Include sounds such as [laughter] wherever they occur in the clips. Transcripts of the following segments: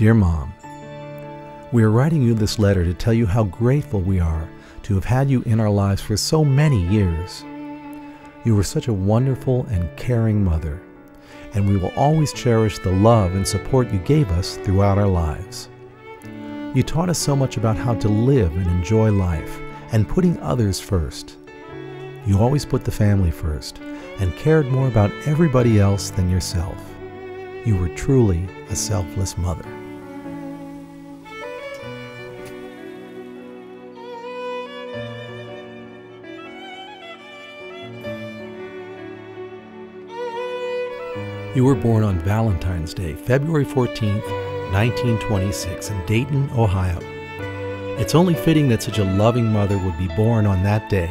Dear Mom, we are writing you this letter to tell you how grateful we are to have had you in our lives for so many years. You were such a wonderful and caring mother, and we will always cherish the love and support you gave us throughout our lives. You taught us so much about how to live and enjoy life and putting others first. You always put the family first and cared more about everybody else than yourself. You were truly a selfless mother. You were born on Valentine's Day, February 14th, 1926, in Dayton, Ohio. It's only fitting that such a loving mother would be born on that day.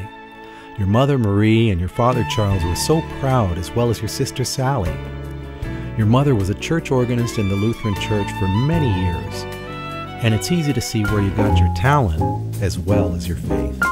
Your mother Marie and your father Charles were so proud, as well as your sister Sally. Your mother was a church organist in the Lutheran Church for many years, and it's easy to see where you got your talent as well as your faith.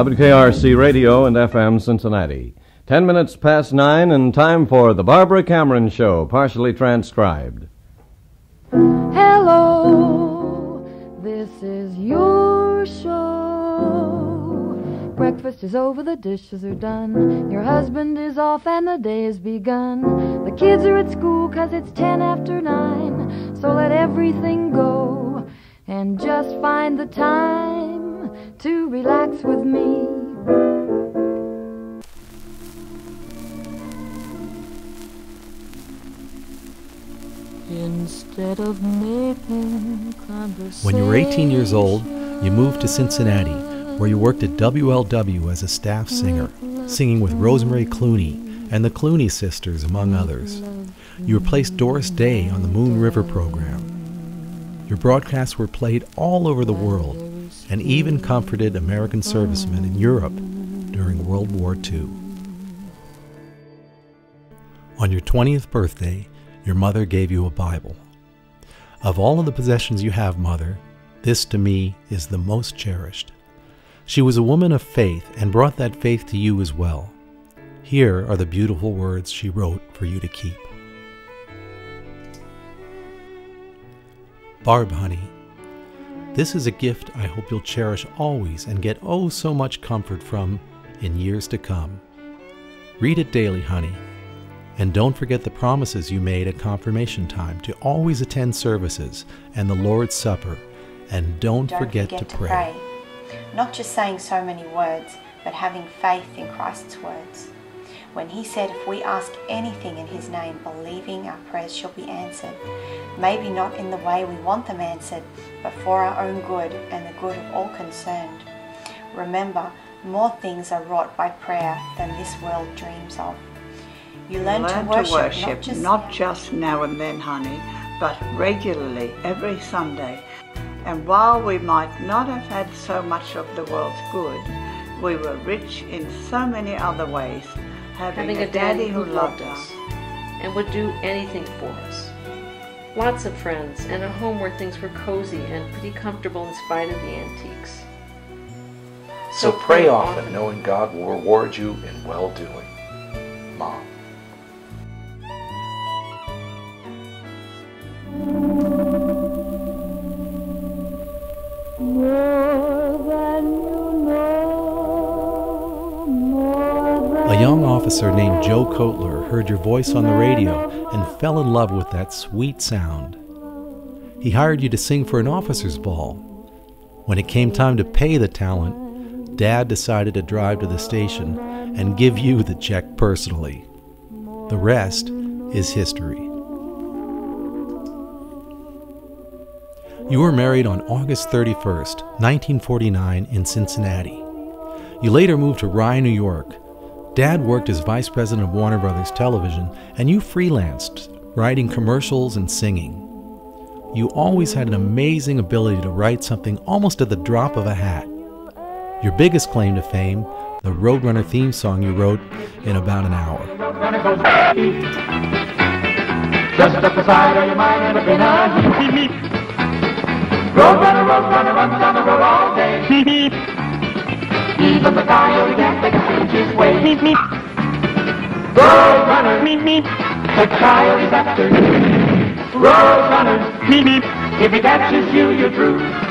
WKRC Radio and FM Cincinnati. Ten minutes past nine, and time for The Barbara Cameron Show, partially transcribed. Hello, this is your show. Breakfast is over, the dishes are done. Your husband is off, and the day has begun. The kids are at school, cause it's ten after nine. So let everything go and just find the time to relax with me. Instead of making conversation. When you were 18 years old, you moved to Cincinnati, where you worked at WLW as a staff singer, singing with Rosemary Clooney and the Clooney sisters, among others. You replaced Doris Day on the Moon River program. Your broadcasts were played all over the world and even comforted American servicemen in Europe during World War II. On your 20th birthday, your mother gave you a Bible. Of all of the possessions you have, Mother, this to me is the most cherished. She was a woman of faith and brought that faith to you as well. Here are the beautiful words she wrote for you to keep. Barb, honey, this is a gift I hope you'll cherish always and get oh so much comfort from in years to come. Read it daily, honey. And don't forget the promises you made at confirmation time to always attend services and the Lord's Supper. And don't, don't forget, forget, to, to pray. pray. Not just saying so many words, but having faith in Christ's words. When he said, If we ask anything in his name, believing our prayers shall be answered. Maybe not in the way we want them answered, but for our own good and the good of all concerned. Remember, more things are wrought by prayer than this world dreams of. You learn, learn to, worship, to worship, not, just, not just now and then, honey, but regularly every Sunday. And while we might not have had so much of the world's good, we were rich in so many other ways, having, having a daddy who loved us and would do anything for us. Lots of friends and a home where things were cozy and pretty comfortable in spite of the antiques. So pray often, knowing God will reward you in well doing. Mom. Officer named Joe Kotler heard your voice on the radio and fell in love with that sweet sound. He hired you to sing for an officer's ball. When it came time to pay the talent, Dad decided to drive to the station and give you the check personally. The rest is history. You were married on August 31st, 1949, in Cincinnati. You later moved to Rye, New York, Dad worked as vice president of Warner Brothers Television, and you freelanced, writing commercials and singing. You always had an amazing ability to write something almost at the drop of a hat. Your biggest claim to fame, the Roadrunner theme song you wrote in about an hour. Road his way. Meep, meep. Roadrunner, meep, meep. The coyote's after you. Roadrunner, meep, meep. If he catches you, you're through.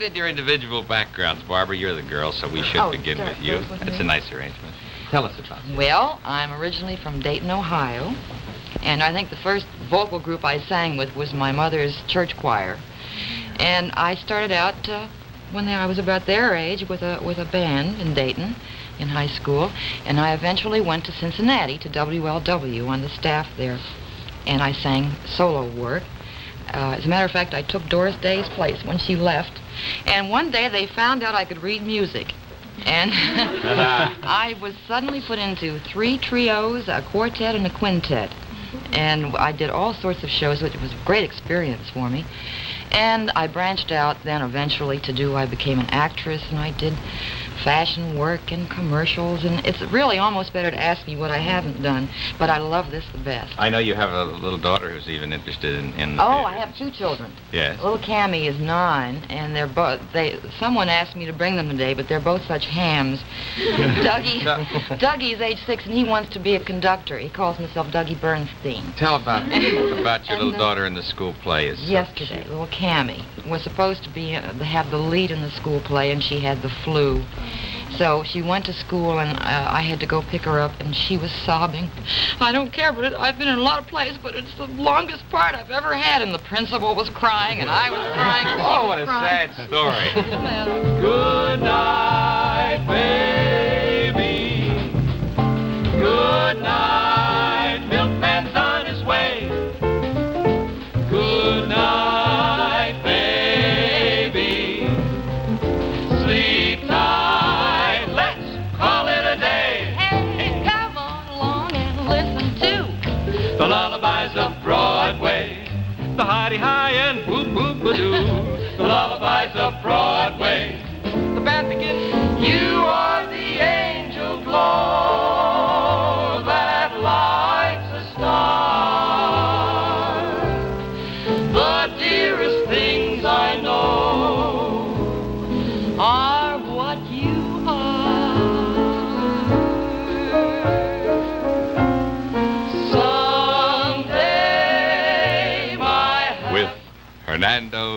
Get into your individual backgrounds, Barbara. You're the girl, so we should Oh, begin start with you. with It's me. a nice arrangement. Tell us about it. Well, I'm originally from Dayton, Ohio, and I think the first vocal group I sang with was my mother's church choir. And I started out uh, when I was about their age with a with a band in Dayton in high school, and I eventually went to Cincinnati to WLW on the staff there, and I sang solo work. Uh, as a matter of fact, I took Doris Day's place when she left, and one day they found out I could read music. And [laughs] I was suddenly put into three trios, a quartet, and a quintet. And I did all sorts of shows, which was a great experience for me. And I branched out then eventually to do, I became an actress, and I did fashion work and commercials. And it's really almost better to ask me what I haven't done, but I love this the best. I know you have a little daughter who's even interested in. in Oh. I have two children. Yes. Little Cammy is nine, and they're both. They someone asked me to bring them today, but they're both such hams. [laughs] Dougie, Dougie's age six, and he wants to be a conductor. He calls himself Dougie Bernstein. Tell about about your [laughs] And, little uh, daughter in the school play. Is so Yesterday, little Cammy was supposed to be uh, to have the lead in the school play, and she had the flu. So she went to school, and uh, I had to go pick her up, and she was sobbing. I don't care, but it, I've been in a lot of plays, but it's the longest part I've ever had. And the principal was crying, and I was crying. [laughs] Oh, was what a crying. sad story. [laughs] Good night, baby. Good night, The high and boop boop ba doo. The lullabies of Broadway. the band begins.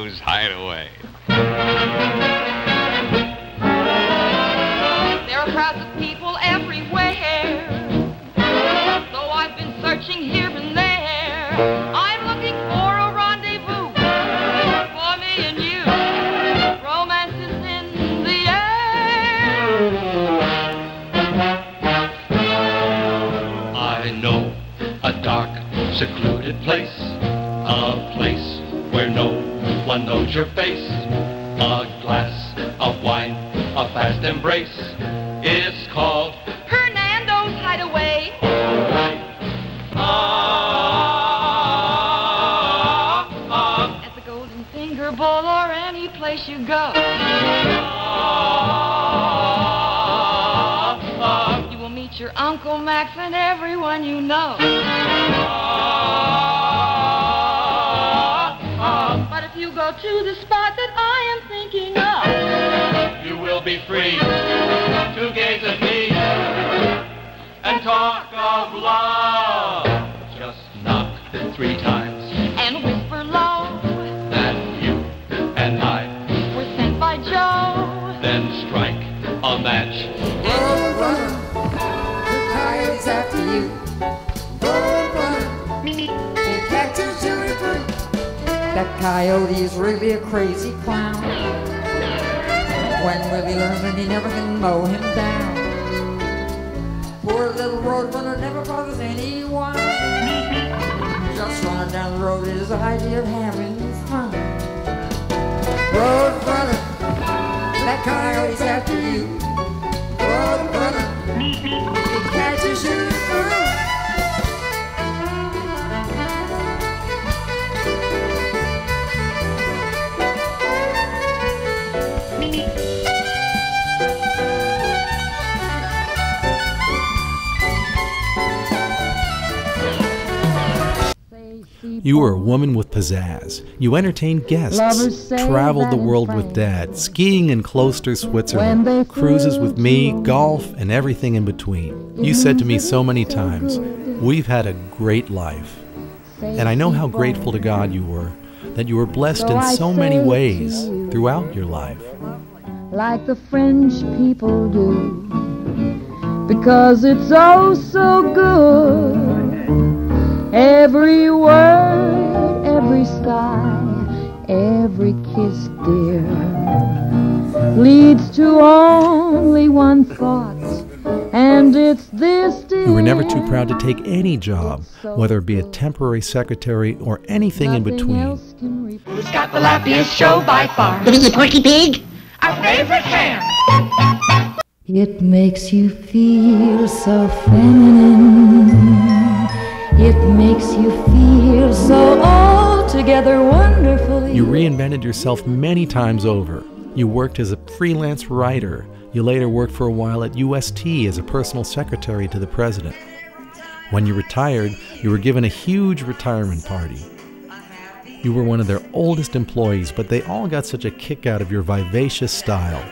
Hernando's Hideaway. There are crowds of people everywhere. Though I've been searching here and there, I'm looking for a rendezvous for me and you. Romance is in the air. I know a dark, secluded embrace. It's called Hernando's Hideaway. Ah, ah, At the Golden Finger Bowl or any place you go. ah, ah, You will meet your Uncle Max and everyone you know. ah, But if you go to the spot that I am thinking of, ah you will be free to gaze at me and talk of love. Just knock three times and whisper low that you and I were sent by Joe. Then strike a match the tires after you. Go run and catch a. That coyote is really a crazy clown. When will he learn that he never can mow him down? Poor little road runner never bothers anyone. Just running down the road is the idea of having fun. Road runner, that coyote's after you. Road runner, he catches you, You were a woman with pizzazz. You entertained guests, traveled the world with Dad, skiing in Klosters, Switzerland, cruises with me, golf, and everything in between. You said to me so many times, We've had a great life. And I know how grateful to God you were, that you were blessed in so many ways throughout your life. like the French people do. Because it's oh so good. Every word, every sigh, every kiss, dear, leads to only one thought, and it's this, dear. You were never too proud to take any job, whether it be a temporary secretary or anything in between. Who's got the lappiest show by far? The Porky Pig? Our favorite ham. It makes you feel so feminine. It makes you feel so altogether wonderfully. You reinvented yourself many times over. You worked as a freelance writer. You later worked for a while at UST as a personal secretary to the president. When you retired, you were given a huge retirement party. You were one of their oldest employees, but they all got such a kick out of your vivacious style.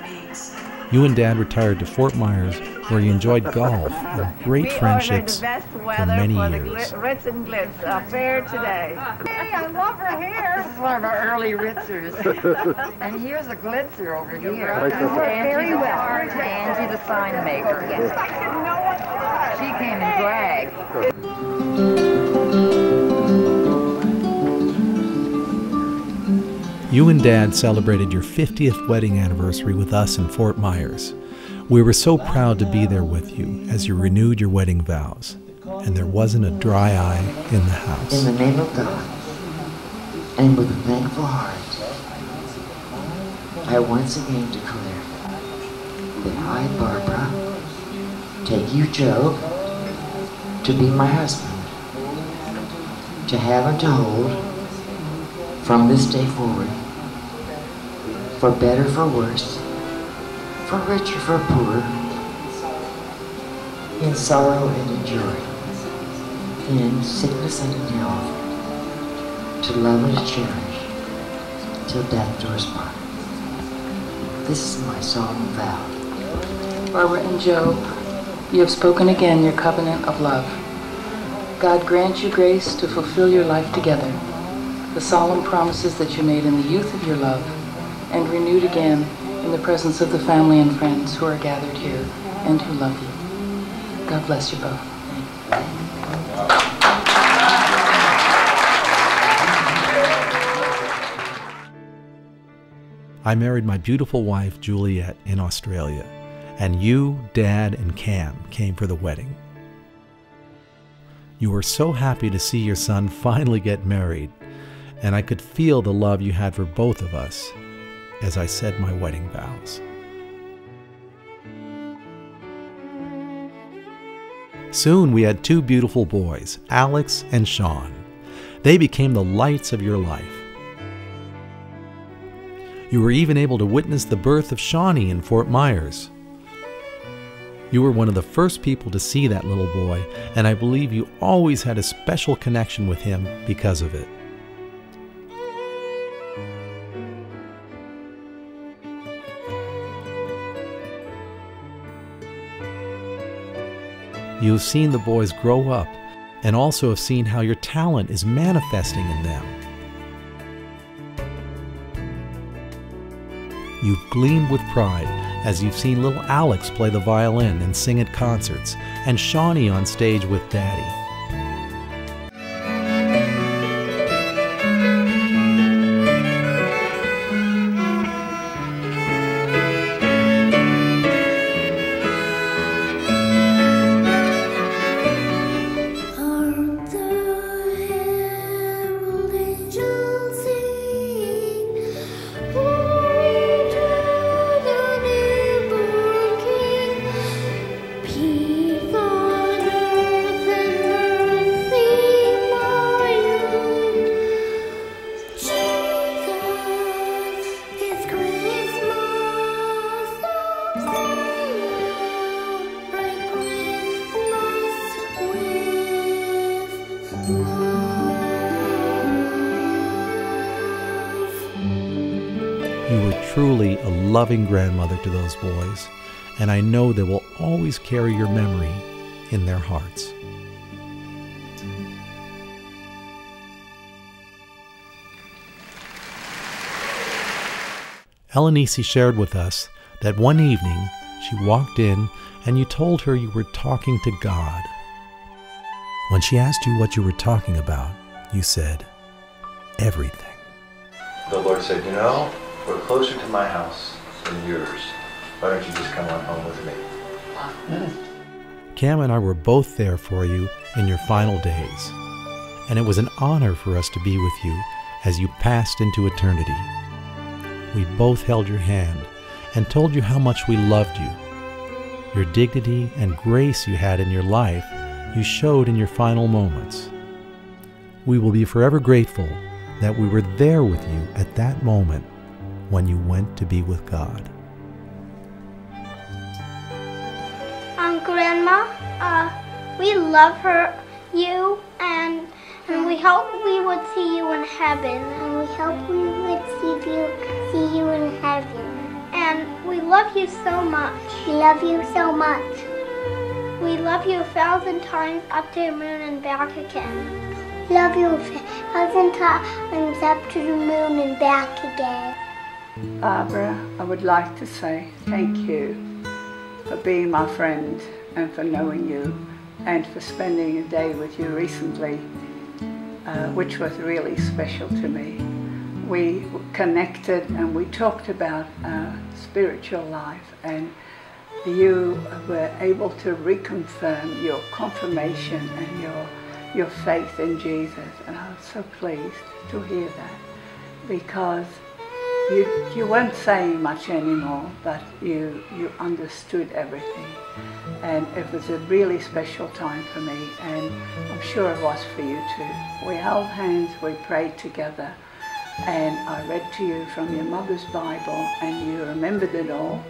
You and Dad retired to Fort Myers, where you enjoyed golf and great friendships for many years. Ritz and Glitz uh, affair today. Hey, I love her hair. This is one of our early Ritzers. [laughs] and here's a glitzer over here. Right. This Angie Very the- well. Angie the sign maker. Yes. I didn't know what was. She came in drag. You and Dad celebrated your 50th wedding anniversary with us in Fort Myers. We were so proud to be there with you as you renewed your wedding vows, and there wasn't a dry eye in the house. In the name of God, and with a thankful heart, I once again declare that I, Barbara, take you, Joe, to be my husband, to have and to hold from this day forward, for better, for worse, for rich or for poor, in sorrow and in joy, in sickness and in health, to love and to cherish, till death do us part. This is my solemn vow. Barbara and Joe, you have spoken again your covenant of love. God grant you grace to fulfill your life together, the solemn promises that you made in the youth of your love, and renewed again in the presence of the family and friends who are gathered here and who love you. God bless you both. I married my beautiful wife, Juliet, in Australia, and you, Dad, and Cam came for the wedding. You were so happy to see your son finally get married, and I could feel the love you had for both of us as I said my wedding vows. Soon we had two beautiful boys, Alex and Sean. They became the lights of your life. You were even able to witness the birth of Shawnee in Fort Myers. You were one of the first people to see that little boy, and I believe you always had a special connection with him because of it. You have seen the boys grow up and also have seen how your talent is manifesting in them. You've gleamed with pride as you've seen little Alex play the violin and sing at concerts, and Shawnee on stage with Daddy. Loving grandmother to those boys, and I know they will always carry your memory in their hearts. Elenisi shared with us that one evening she walked in and you told her you were talking to God. When she asked you what you were talking about, you said, everything. The Lord said, You know, we're closer to my house yours. Why don't you just come on home with me? Hmm. Cam and I were both there for you in your final days, and it was an honor for us to be with you as you passed into eternity. We both held your hand and told you how much we loved you. Your dignity and grace you had in your life, you showed in your final moments. We will be forever grateful that we were there with you at that moment when you went to be with God. Um, Grandma, uh, we love her, you, and and we hope we would see you in heaven. And we hope we would see you see you in heaven. And we love you so much. We love you so much. We love you a thousand times up to the moon and back again. Love you a thousand times up to the moon and back again. Barbara, I would like to say thank you for being my friend and for knowing you and for spending a day with you recently, uh, which was really special to me. We connected and we talked about our spiritual life and you were able to reconfirm your confirmation and your your faith in Jesus and I was so pleased to hear that because you, you weren't saying much anymore, but you, you understood everything. And it was a really special time for me, and I'm sure it was for you too. We held hands, we prayed together, and I read to you from your mother's Bible, and you remembered it all.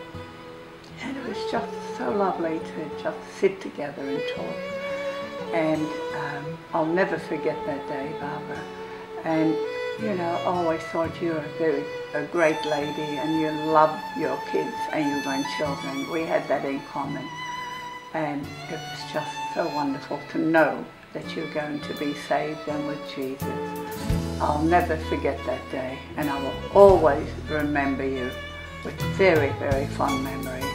And it was just so lovely to just sit together and talk. And um, I'll never forget that day, Barbara. And you know, I always thought you were a very a great lady and you loved your kids and your grandchildren. We had that in common. And it was just so wonderful to know that you're going to be saved and with Jesus. I'll never forget that day and I will always remember you with very, very fond memories.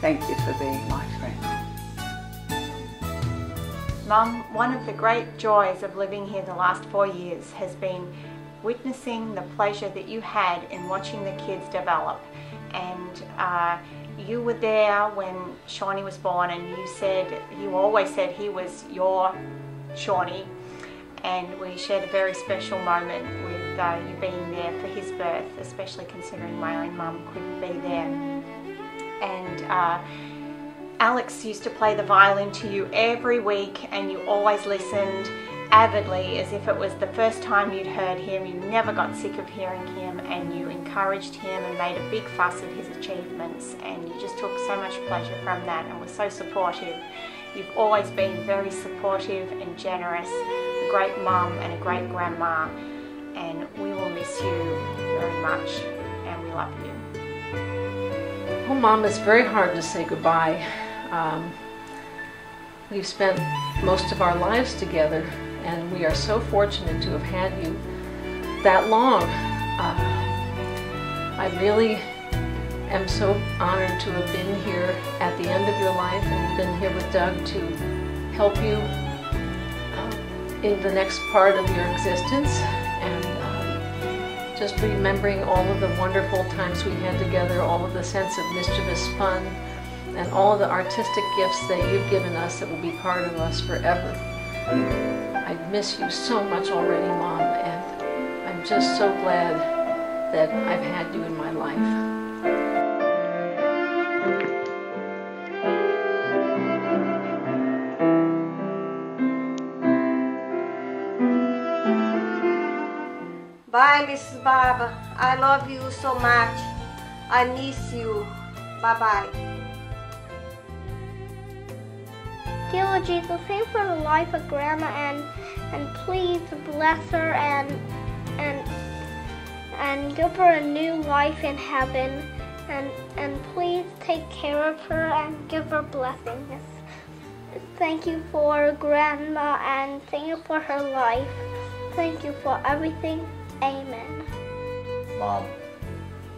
Thank you for being my friend. Mum, one of the great joys of living here the last four years has been witnessing the pleasure that you had in watching the kids develop. And uh, you were there when Shawnee was born, and you said, you always said he was your Shawnee. And we shared a very special moment with uh, you being there for his birth, especially considering my own mum couldn't be there. And uh, Alex used to play the violin to you every week, and you always listened avidly as if it was the first time you'd heard him. You never got sick of hearing him and you encouraged him and made a big fuss of his achievements and you just took so much pleasure from that and were so supportive. You've always been very supportive and generous, a great mum and a great grandma and we will miss you very much and we love you. Oh, Mom, it's very hard to say goodbye. Um, we've spent most of our lives together and we are so fortunate to have had you that long. Uh, I really am so honored to have been here at the end of your life and been here with Doug to help you uh, in the next part of your existence and um, just remembering all of the wonderful times we had together, all of the sense of mischievous fun, and all of the artistic gifts that you've given us that will be part of us forever. I miss you so much already, Mom, and I'm just so glad that I've had you in my life. Bye, Mrs. Barber. I love you so much. I miss you. Bye bye. Dear Jesus, thank for the life of Grandma and and please bless her and and and give her a new life in heaven. And, and please take care of her and give her blessings. Thank you for Grandma and thank you for her life. Thank you for everything. Amen. Mom,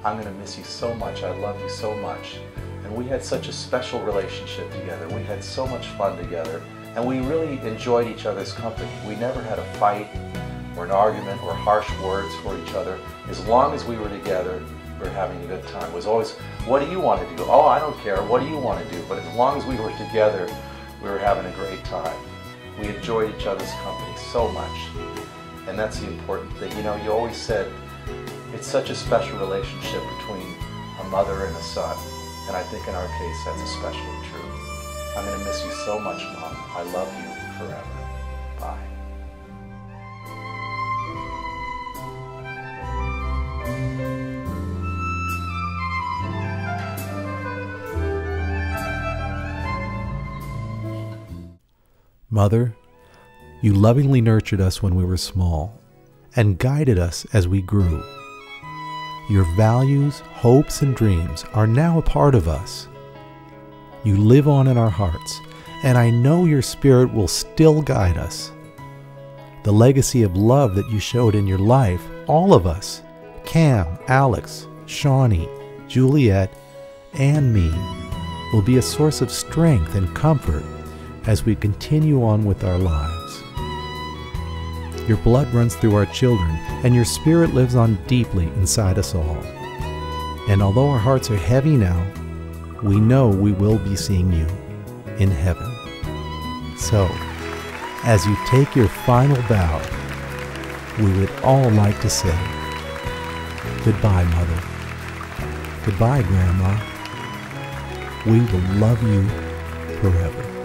I'm going to miss you so much. I love you so much. And we had such a special relationship together. We had so much fun together. And we really enjoyed each other's company. We never had a fight or an argument or harsh words for each other. As long as we were together, we were having a good time. It was always, what do you want to do? Oh, I don't care. What do you want to do? But as long as we were together, we were having a great time. We enjoyed each other's company so much. And that's the important thing. You know, you always said it's such a special relationship between a mother and a son. And I think in our case, that's especially true. I'm going to miss you so much, Mom. I love you forever. Bye. Mother, you lovingly nurtured us when we were small and guided us as we grew. Your values, hopes, and dreams are now a part of us. You live on in our hearts, and I know your spirit will still guide us. The legacy of love that you showed in your life, all of us Cam, Alex, Shawnee, Juliet, and me will be a source of strength and comfort as we continue on with our lives. Your blood runs through our children, and your spirit lives on deeply inside us all. And although our hearts are heavy now, we know we will be seeing you in heaven. So, as you take your final bow, we would all like to say, Goodbye, Mother. Goodbye, Grandma. We will love you forever.